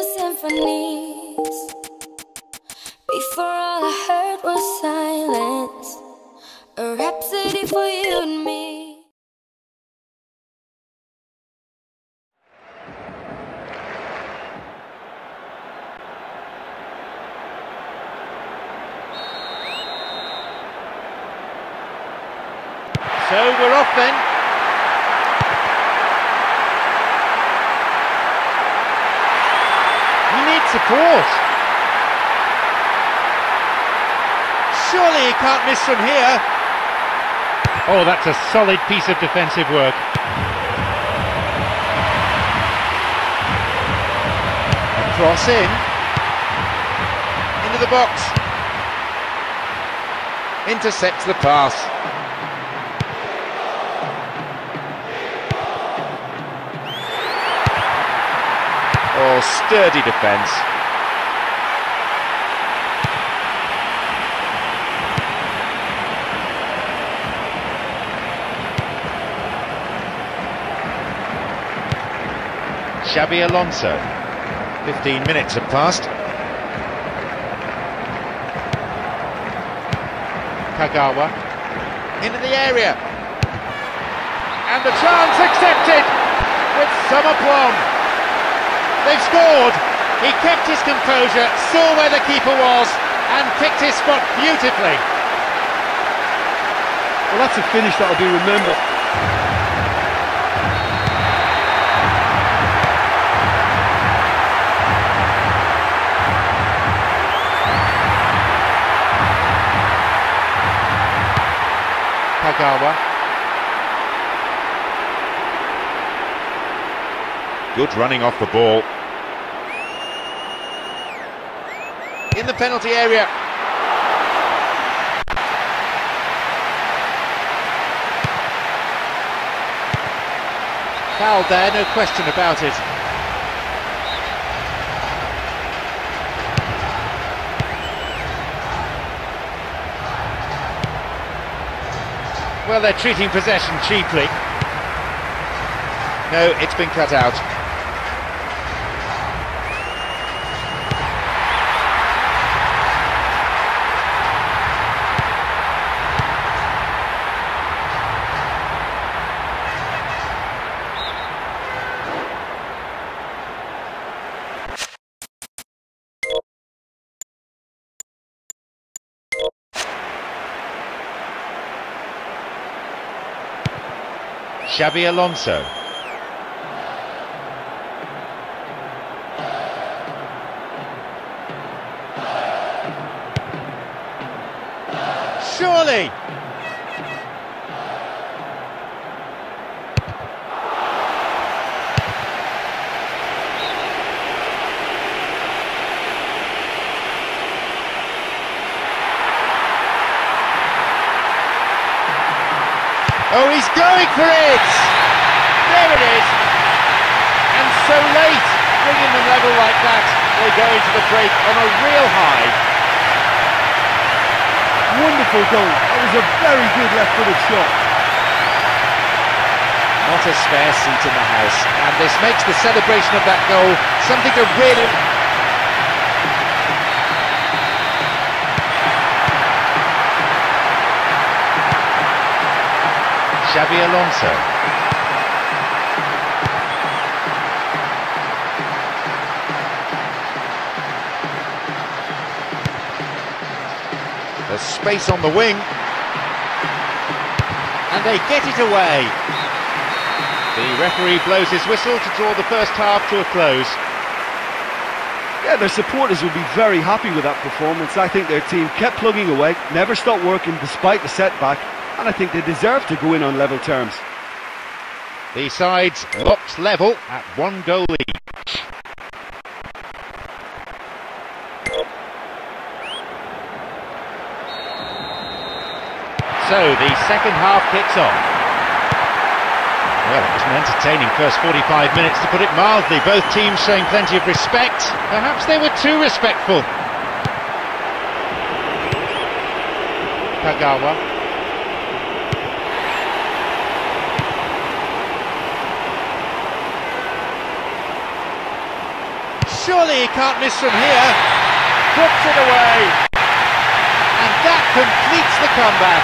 Symphonies. Before all I heard was silence. A rhapsody for you and me. So we're off then. He needs support. Surely he can't miss from here. Oh, that's a solid piece of defensive work. Cross in. Into the box. Intercepts the pass. Oh, sturdy defence. Xabi Alonso. 15 minutes have passed. Kagawa. Into the area. And the chance accepted with some aplomb. They've scored. He kept his composure, saw where the keeper was, and picked his spot beautifully. Well, that's a finish that'll be remembered. Kagawa. Good running off the ball. In the penalty area. Foul there, no question about it. Well, they're treating possession cheaply. No, it's been cut out. Xabi Alonso. Surely! Oh, he's going for it! There it is! And so late, bringing them level like that, they go into the break on a real high. Wonderful goal. That was a very good left-footed shot. Not a spare seat in the house, and this makes the celebration of that goal something to really... Xabi Alonso. There's space on the wing. And they get it away. The referee blows his whistle to draw the first half to a close. Yeah, their supporters will be very happy with that performance. I think their team kept plugging away, never stopped working despite the setback, and I think they deserve to go in on level terms. The sides locked level at one goal each. So the second half kicks off. Well, it was an entertaining first 45 minutes to put it mildly. Both teams showing plenty of respect. Perhaps they were too respectful. Kagawa. Surely he can't miss from here. Puts it away. And that completes the comeback.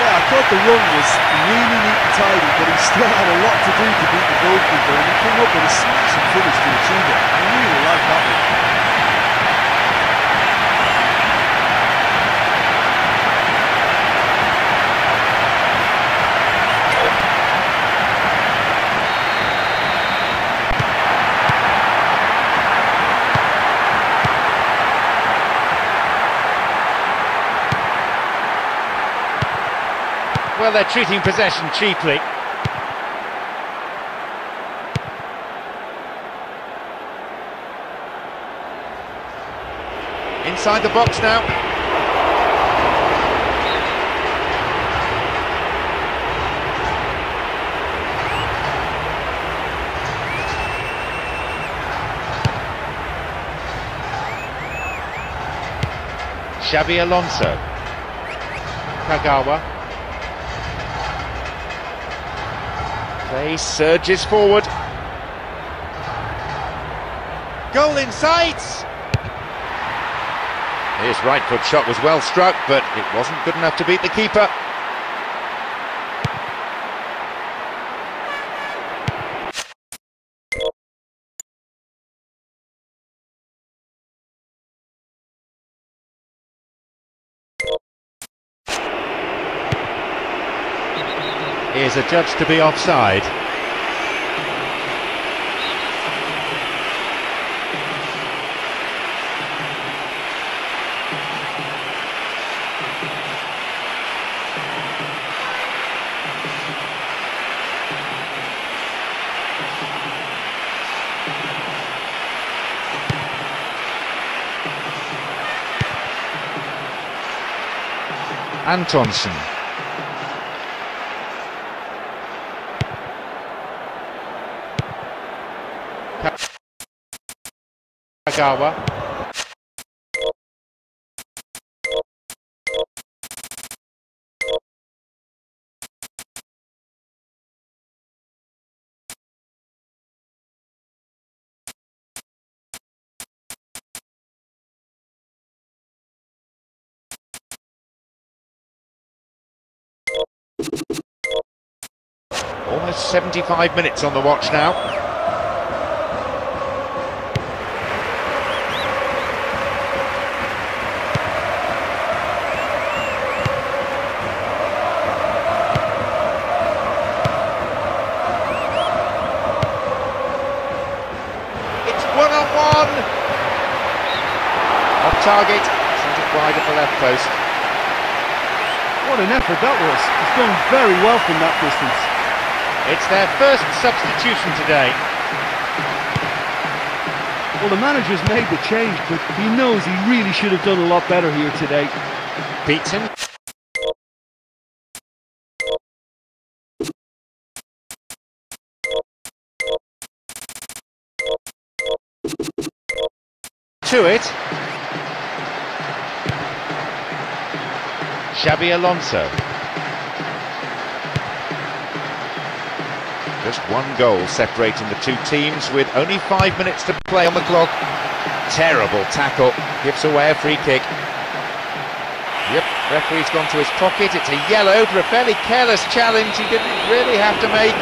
Yeah, I thought the run was really neat and tidy, but he still had a lot to do to beat the goalkeeper, and he came up with a smashing finish to achieve it. I really like that one. Well, they're treating possession cheaply. Inside the box now. Xabi Alonso. Kagawa. Play surges forward. Goal in sight! His right foot shot was well struck, but it wasn't good enough to beat the keeper. Is adjudged to be offside. Antonsson Almost 75 minutes on the watch now. Target, sent it wide at the left post. What an effort that was. He's done very well from that distance. It's their first substitution today. Well, the manager's made the change, but he knows he really should have done a lot better here today. Beaton. To it. Xabi Alonso. Just one goal separating the two teams with only five minutes to play on the clock. Terrible tackle, gives away a free kick. Yep, referee's gone to his pocket, it's a yellow for a fairly careless challenge he didn't really have to make.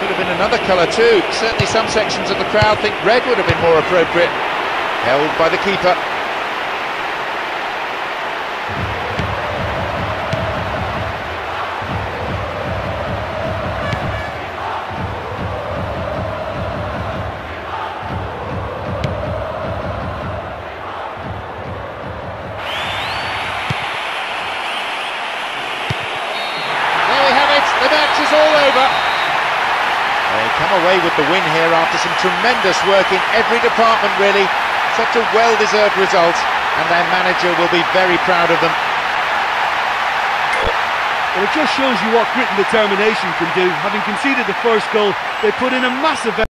Could have been another colour too, certainly some sections of the crowd think red would have been more appropriate. Held by the keeper. Here after some tremendous work in every department really. Such a well-deserved result and their manager will be very proud of them. Well, it just shows you what grit and determination can do. Having conceded the first goal, they put in a massive